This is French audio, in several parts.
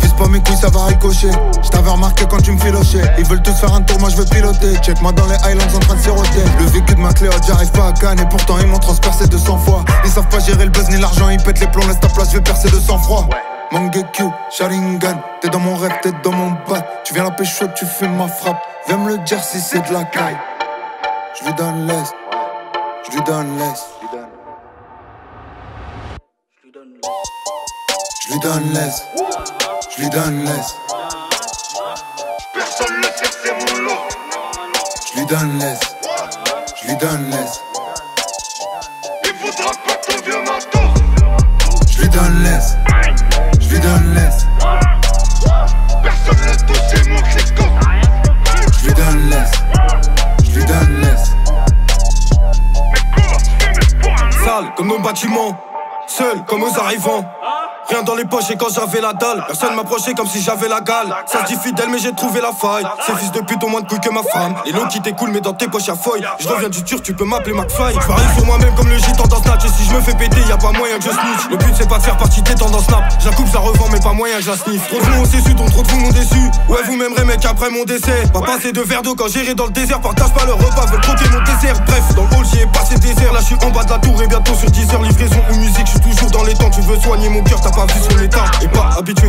Vise pas mes couilles, ça va ricocher. Je t'avais remarqué quand tu me filochais. Ils veulent tous faire un tour, moi je veux piloter. Check-moi dans les Highlands en train de siroter. Le vécu de ma cléote, j'arrive pas à Cannes. Et pourtant, ils m'ont transpercé 200 fois. Ils savent pas gérer le buzz ni l'argent. Ils pètent les plombs, laisse ta place, je vais percer de sang-froid. Mangekyou, Sharingan, t'es dans mon rêve, t'es dans mon bat. Tu viens la pêche tu fais ma frappe. Viens me le dire si c'est de la caille. Je lui donne l'est, je lui donne l'est. Je lui donne laisse, je lui donne laisse. Personne ne sait, c'est mon lot. Je lui donne laisse, je lui donne laisse. Il voudra pas ton vieux matos. Je lui donne laisse, je lui donne laisse. Personne ne touche, c'est mon clico. Je lui donne laisse, je lui donne laisse. Sale comme nos bâtiments, seul comme aux arrivants. Rien dans les poches et quand j'avais la dalle Personne m'approchait comme si j'avais la gale. Ça se dit fidèle mais j'ai trouvé la faille. Ces fils de pute ont moins de couilles que ma femme. Les longs qui t'écoulent mais dans tes poches y'a feuille. Je reviens du tur tu peux m'appeler McFly. Je sur moi-même comme le gitan dans Snatch Et si je me fais péter y a pas moyen que je snitch. Le but c'est pas de faire partie des tendances snap. Je coupe ça revend mais pas moyen que je sniffe Trop de vous ont su dont trop de vous m'ont déçu. Ouais vous m'aimerez mec après mon décès. Pas passer de verre d'eau quand j'irai dans le désert. Partage pas le repas veulent croquer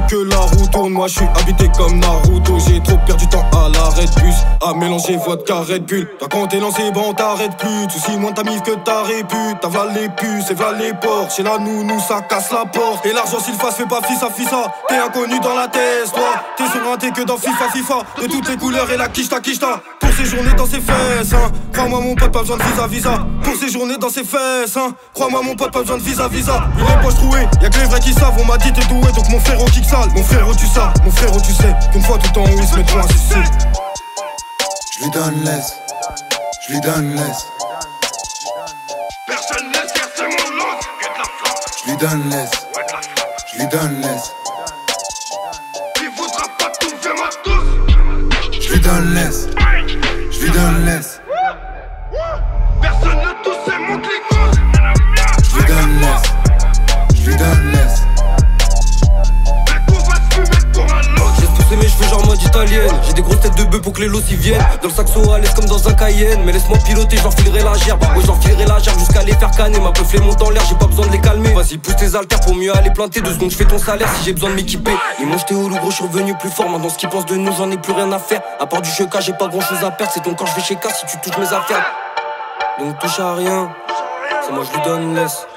que la roue tourne, moi je suis habité comme Naruto. J'ai trop perdu temps à l'arrêt de bus À mélanger vodka Red Bull. Toi quand t'es lancé bon t'arrêtes plus. Si moins ta mif que ta répute. T'as les puces et val les portes. Chez la nounou ça casse la porte. Et l'argent s'il fasse fait pas fissa fissa T'es inconnu dans la tête toi. T'es sur que dans FIFA FIFA. De toutes les couleurs et la quicheta quicheta Journées dans ses fesses hein. Crois-moi mon pote pas besoin de visa visa Pour ces journées dans ses fesses hein. Crois-moi mon pote pas besoin de visa visa Il est poche trouée Y'a que les vrais qui savent On m'a dit t'es doué donc mon frérot kick sale Mon frérot tu sais Mon frérot tu sais Qu'une fois tout en haut ils se mettront un suicide Je lui donne laisse, je lui donne laisse. Personne ne sait, c'est mon lot. Que de la frappe, Je lui donne laisse, ouais, de la frappe. je lui donne laisse. Il voudra pas ton vieux matos. Je lui donne laisse, je lui donne laisse. De bœuf pour que les lots y viennent. Dans le saxo à l'aise comme dans un Cayenne. Mais laisse-moi piloter, j'enfilerai la gerbe. Ouais j'enfilerai la gerbe jusqu'à les faire canner. Ma peuf les monte en l'air, j'ai pas besoin de les calmer. Vas-y pousse tes haltères pour mieux aller planter. Deux secondes je fais ton salaire si j'ai besoin de m'équiper. Ils m'ont jeté au loup gros, je suis revenu plus fort. Maintenant ce qu'ils pensent de nous j'en ai plus rien à faire. À part du cheka j'ai pas grand chose à perdre. C'est ton corps je vais chez K si tu touches mes affaires. Donc touche à rien. C'est moi je lui donne laisse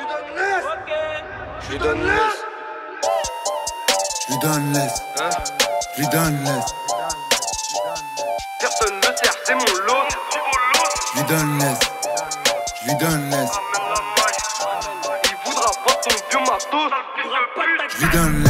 Je lui donne laisse. Je lui donne laisse, je lui donne laisse. C'est mon lot. Je lui donne laisse, je lui donne laisse. Il voudra pas ton vieux matos. Je lui donne laisse,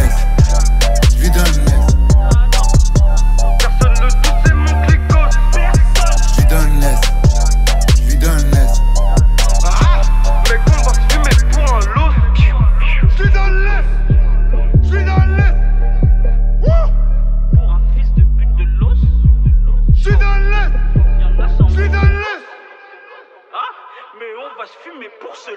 mais on va se fumer pour ce